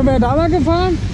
Schon wieder da mal gefahren?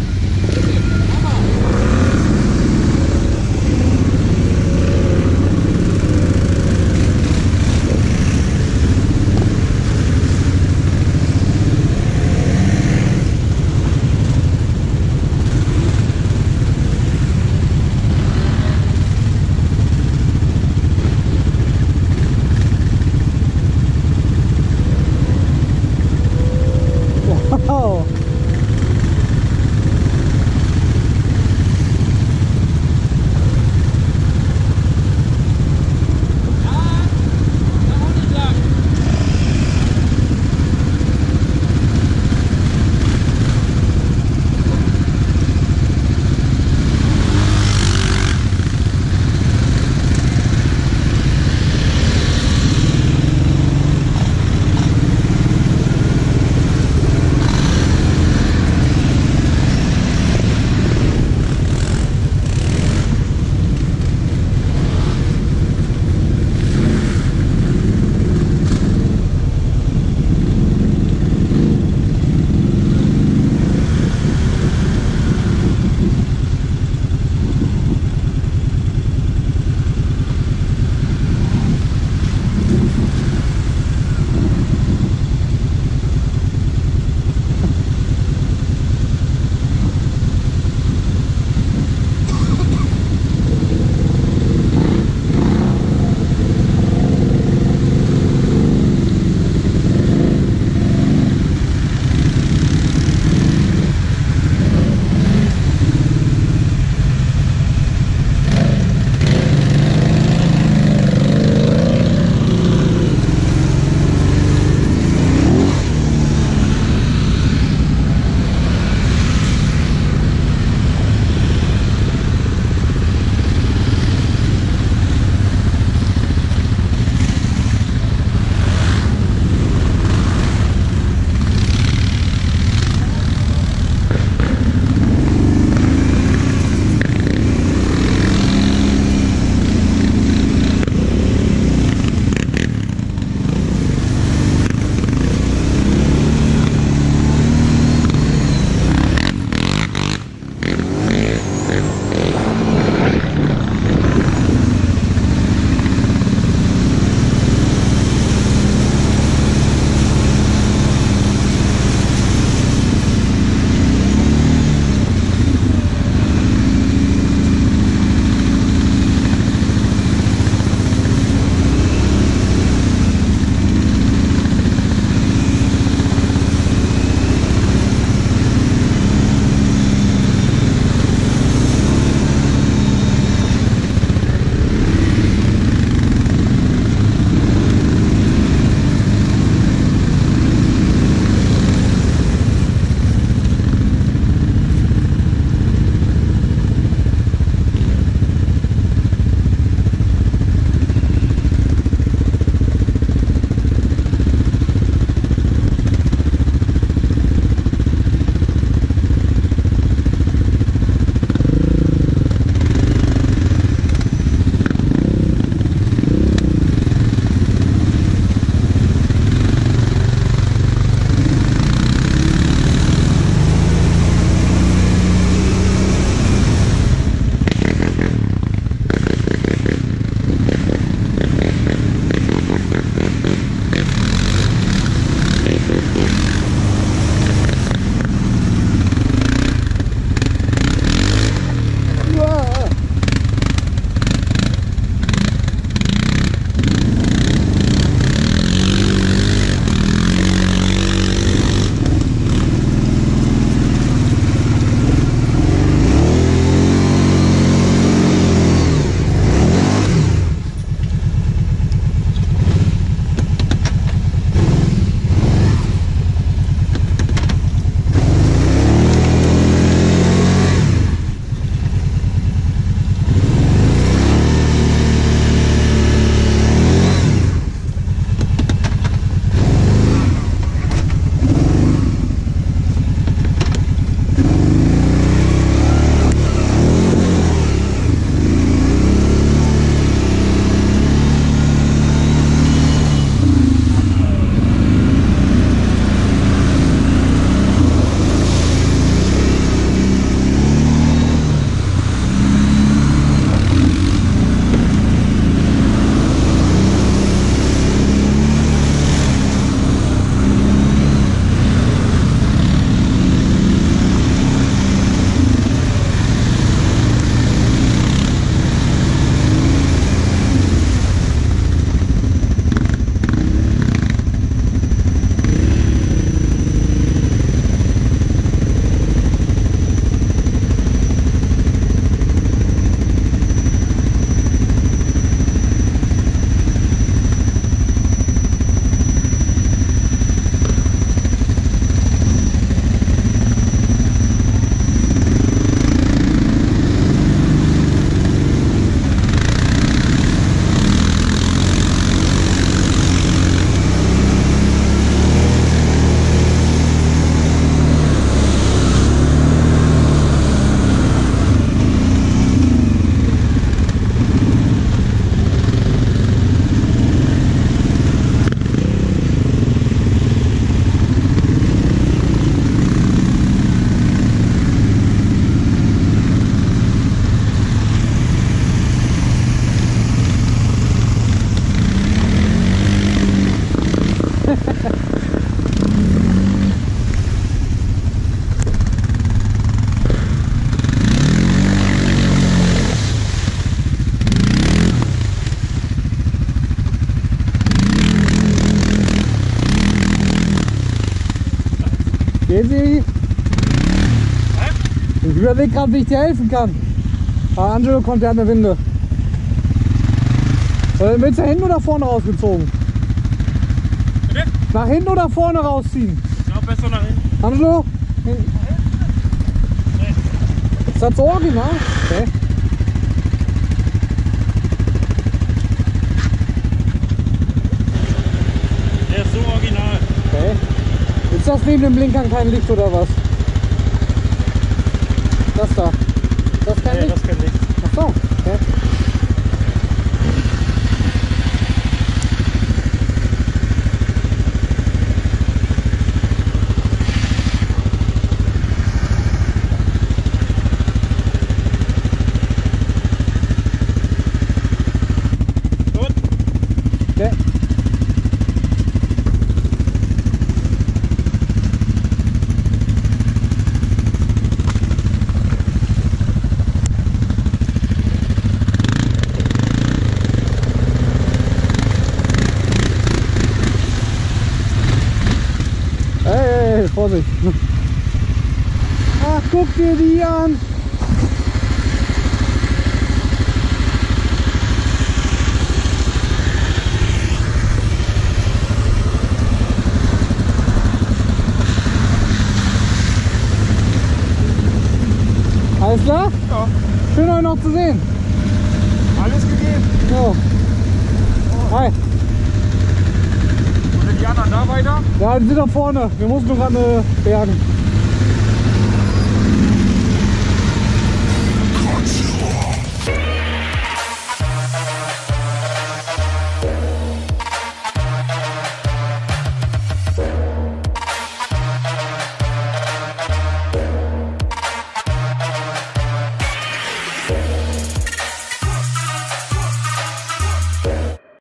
Überlege gerade, wie ich dir helfen kann. Aber Angelo kommt ja an der Winde. Äh, willst du hinten oder vorne rausgezogen? Bitte? Nach hinten oder vorne rausziehen? Ich glaube besser nach hinten. Angelo? Hinten. Ist das so original? Okay. Der ist so original. okay. Ist das neben dem Blinkern kein Licht oder was? Das da. Das kein Nee, Licht? das kennt ich. Ach so, okay. Gut. okay. Hey, hey, hey, Vorsicht. Ach, guck dir die an. Alles klar? Ja. Schön euch noch zu sehen. Alles gegeben. So. Hi. Und sind die anderen da weiter? Ja, die sind da vorne. Wir mussten nur gerade eine bergen.